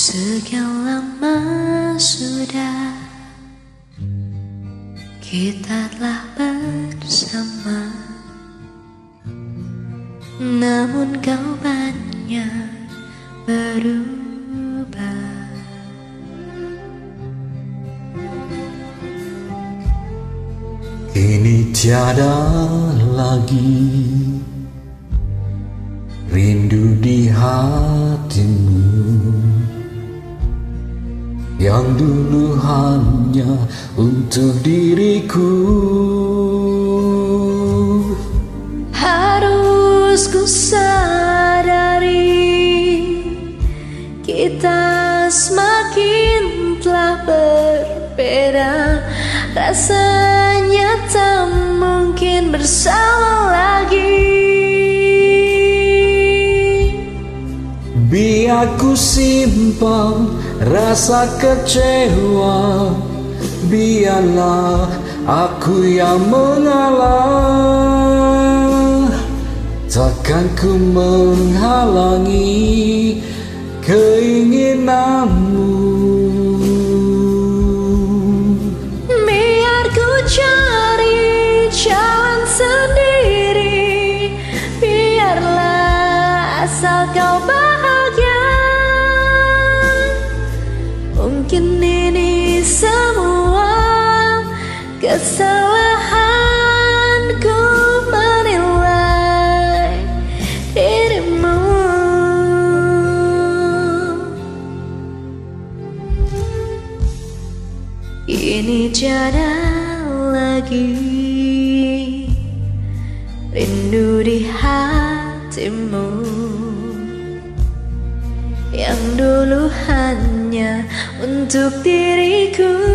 Sekian lama sudah kita telah bersama. Namun kau banyak berubah. Kini tiada lagi. Rindu di hatimu yang dulu hanya untuk diriku. Harus ku sadari Kita semakin telah berbeda. Rasanya tak mungkin bersama lagi. Biar ku simpan rasa kecewa Biarlah aku yang mengalah. Takkan ku menghalangi keinginanmu. Biar ku cari jalan sendiri Biarlah asal kau bahagia kesalahanku menilai dirimu. Ini tiada lagi. Rindu di hatimu. Yang dulu hanya untuk diriku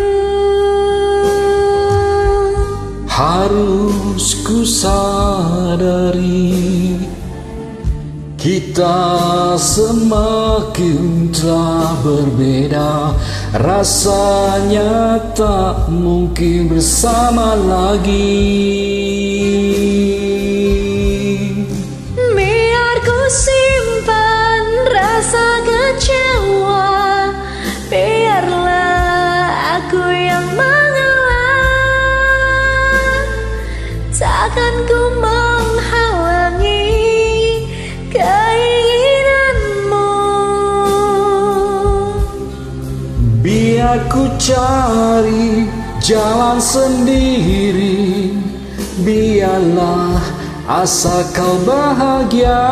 Harus ku sadari. Kita semakin telah berbeda. Rasanya tak mungkin bersama lagi Takkan ku menghalangi keinginanmu. Biar ku cari jalan sendiri Biarlah asal kau bahagia.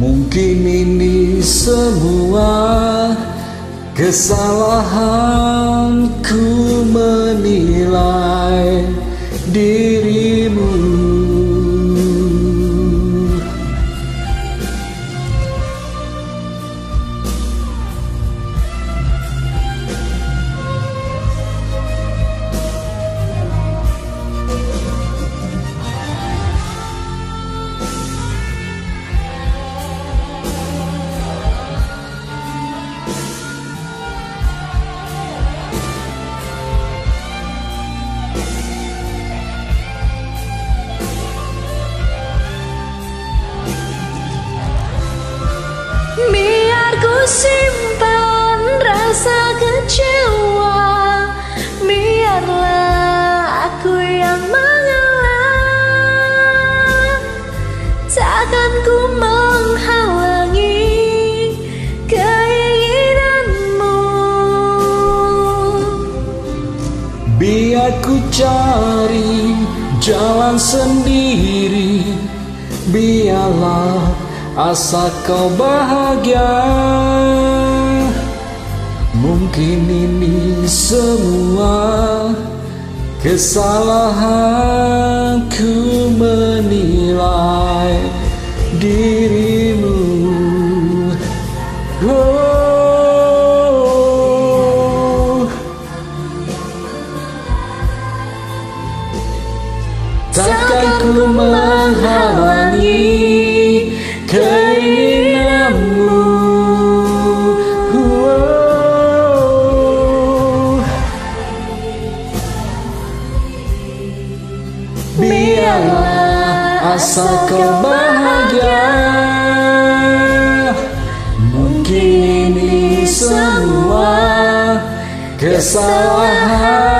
Mungkin ini semua kesalahanku menilai dirimu simpan rasa kecewa. Biarlah aku yang mengalah. Takkan ku menghalangi keinginanmu. Biar ku cari jalan sendiri Biarlah asal kau bahagia Mungkin ini semua kesalahanku menilai dirimu Oh. Takkan ku menghalangi rasa kebahagiaan Mungkin ini semua kesalahan.